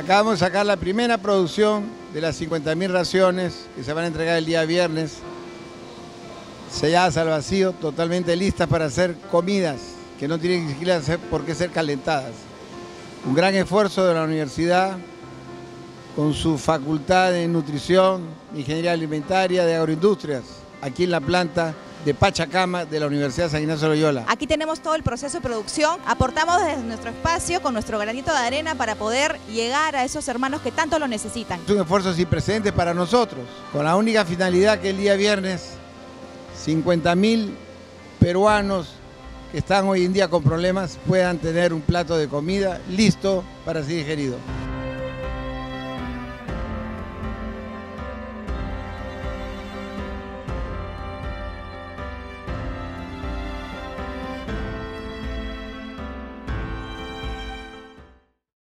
Acabamos de sacar la primera producción de las 50.000 raciones que se van a entregar el día viernes, selladas al vacío, totalmente listas para hacer comidas que no tienen por qué ser calentadas. Un gran esfuerzo de la universidad con su facultad de nutrición, ingeniería alimentaria, de agroindustrias, aquí en la planta de Pachacama de la Universidad San Ignacio de Loyola. Aquí tenemos todo el proceso de producción, aportamos desde nuestro espacio con nuestro granito de arena para poder llegar a esos hermanos que tanto lo necesitan. Es un esfuerzo sin precedentes para nosotros, con la única finalidad que el día viernes 50.000 peruanos que están hoy en día con problemas puedan tener un plato de comida listo para ser digerido.